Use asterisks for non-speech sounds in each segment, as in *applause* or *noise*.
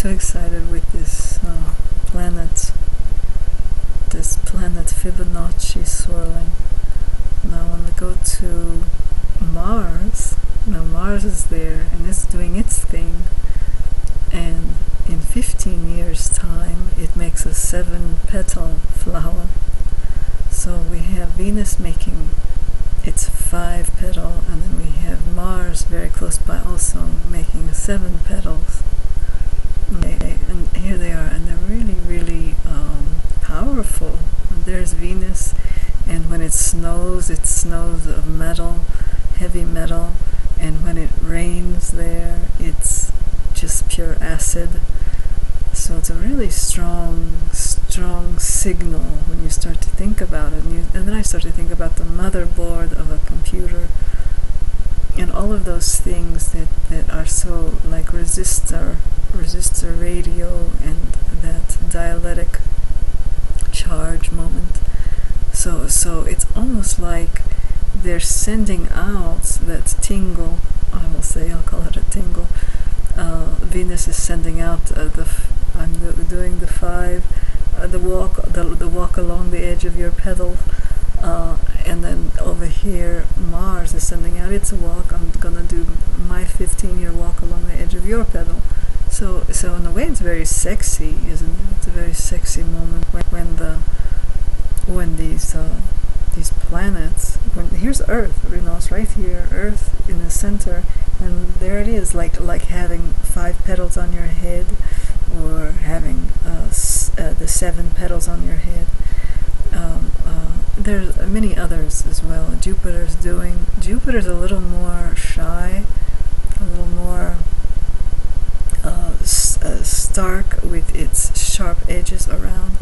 too excited with this uh, planet, this planet Fibonacci swirling. Now when we go to Mars, now Mars is there and it's doing its thing, and in 15 years time it makes a seven petal flower. So we have Venus making its five petal, and then we have Mars very close by also making seven petals. Here they are, and they're really, really um, powerful. There's Venus, and when it snows, it snows of metal, heavy metal, and when it rains there, it's just pure acid. So it's a really strong, strong signal when you start to think about it. And, you, and then I start to think about the motherboard of a computer and all of those things that, that are so like resistor, resistor radio and that dielectric charge moment. So, so it's almost like they're sending out that tingle. I will say, I'll call it a tingle. Uh, Venus is sending out uh, the. F- I'm doing the five, uh, the walk, the, the walk along the edge of your petal, uh, and then over here Mars is sending out its walk. I'm gonna do my 15-year walk along the edge of your petal. So, so in a way, it's very sexy, isn't it? It's a very sexy moment when, when the when these uh, When here's Earth, you know, it's right here, Earth in the center, and there it is, like like having five petals on your head, or having uh, s- uh, the seven petals on your head. Um, uh, there's many others as well. Jupiter's doing. Jupiter's a little more shy, a little more uh, uh, stark with its sharp edges around.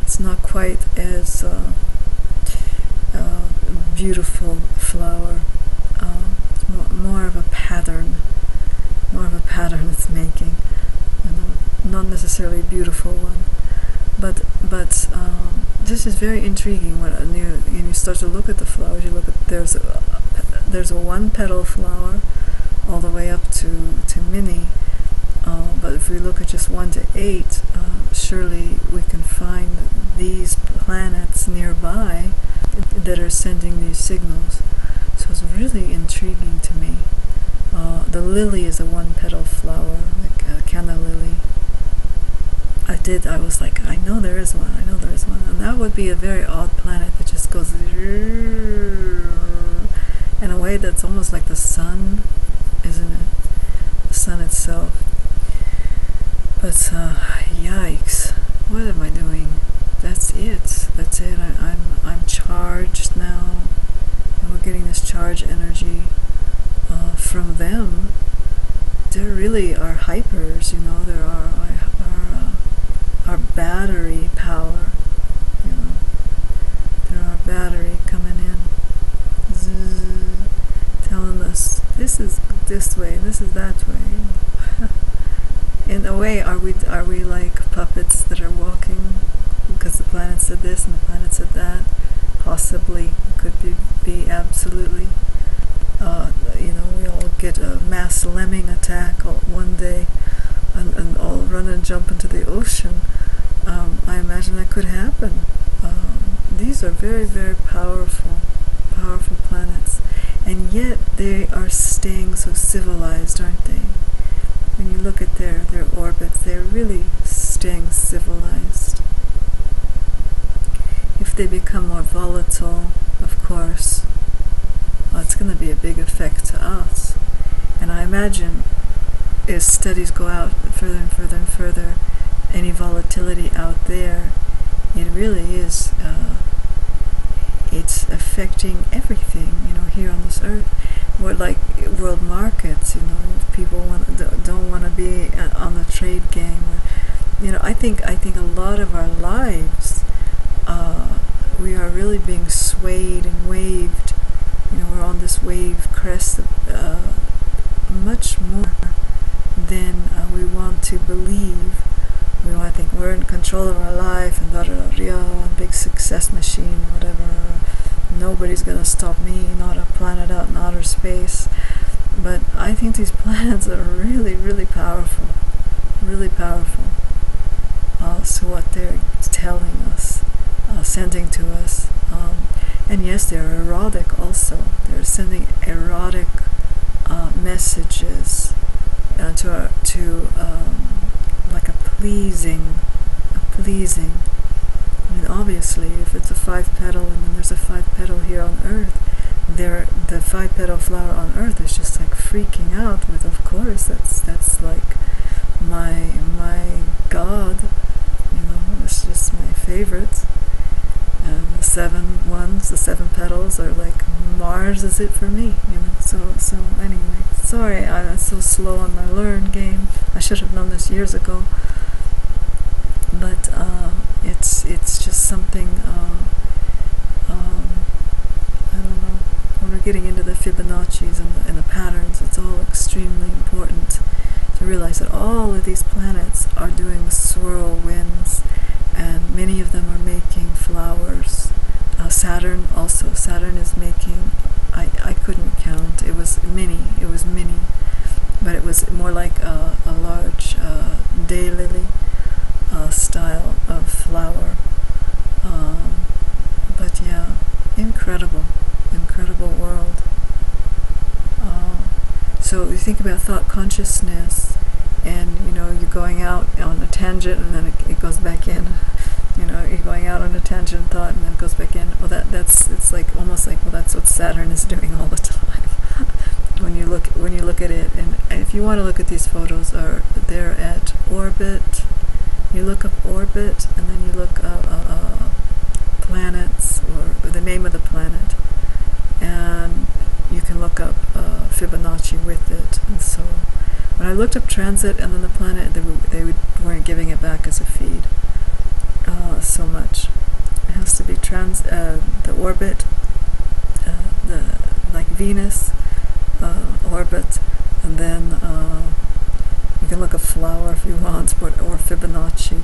It's not quite as uh, uh, beautiful flower. Uh, it's more, of a pattern, more of a pattern it's making. You know, not necessarily a beautiful one, but but um, this is very intriguing. When uh, you when you start to look at the flowers, you look at there's a there's a one petal flower all the way up to to mini. Uh, but if we look at just one to eight, uh, surely we can find these planets nearby that are sending these signals. So it's really intriguing to me. Uh, the lily is a one petal flower, like a canna lily. I did, I was like, I know there is one, I know there is one. And that would be a very odd planet that just goes in a way that's almost like the sun, isn't it? The sun itself. But, uh, yikes, what am I doing? That's it. That's it. I, I'm I'm charged now, and we're getting this charge energy uh, from them. They really are hypers, you know. There are our uh, our battery power, you know. There are battery coming in, Zzz, telling us this is this way, this is that way. *laughs* In a way, are we are we like puppets that are walking? because the planet said this and the planet said that. Possibly, could be, be absolutely. Uh, you know, we all get a mass lemming attack one day and, and all run and jump into the ocean. Um, I imagine that could happen. Um, these are very, very powerful, powerful planets. And yet they are staying so civilized, aren't they? When you look at their, their orbits, they're really staying civilized if they become more volatile, of course, well, it's going to be a big effect to us. Imagine as studies go out further and further and further, any volatility out there, it really is, uh, it's affecting everything, you know, here on this earth. What like world markets, you know, people want, don't want to be on the trade game. Or, you know, I think I think a lot of our lives uh, we are really being swayed and waved. You know, we're on this wave crest uh, much more than uh, we want to believe. We want to think we're in control of our life and da da big success machine, whatever. Nobody's gonna stop me, not a planet out in outer space. But I think these *laughs* planets are really, really powerful. really powerful. Uh, so what they're telling us, uh, sending to us, um, and yes, they're erotic also. They're sending erotic uh, messages to our, to um, like a pleasing, a pleasing. I mean, obviously, if it's a five petal and then there's a five petal here on Earth, there the five petal flower on Earth is just like freaking out with. Of course, that's that's like my my God. You know, it's just my favorite. And the seven ones, the seven petals, are like Mars is it for me. You know. Sorry I'm so slow on my learn game. I should have known this years ago. But uh, it's it's just something. Uh, um, I don't know. When we're getting into the Fibonacci's and the, and the patterns, it's all extremely important to realize that all of these planets are doing swirl winds, and many of them are making flowers. Uh, Saturn also. Saturn is making. I, I couldn't count. It was many. It was many, more like a, a large uh, daylily uh, style of flower. Um, but yeah, incredible, incredible world. Uh, so you think about thought consciousness, and you know you're going out on a tangent, and then it, it goes back in. *laughs* You know, you're going out on a tangent thought, and then it goes back in. Well, that that's it's like almost like well, that's what Saturn is *laughs* doing all the time. *laughs* when you look when you look at it, and if you want to look at these photos, are they're at orbit. You look up orbit and then you look up uh, uh, planets or the name of the planet and you can look up uh, Fibonacci with it and so when I looked up transit and then the planet they, they weren't giving it back as a feed uh, so much. It has to be trans uh, the orbit uh, the like Venus orbit and then you can look a flower if you want, but, or Fibonacci.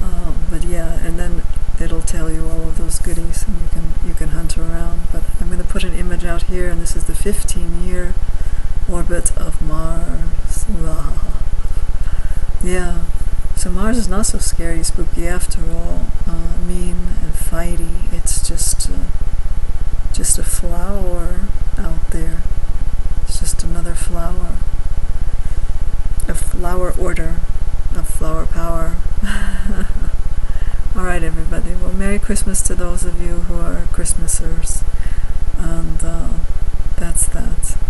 Uh, but yeah, and then it'll tell you all of those goodies, and you can you can hunt around. But I'm going to put an image out here, and this is the 15-year orbit of Mars. Yeah, so Mars is not so scary, spooky after all. Uh, mean and fighty. It's just uh, just a flower flower order, of flower power. *laughs* All right, everybody. Well, Merry Christmas to those of you who are Christmasers, and uh, that's that.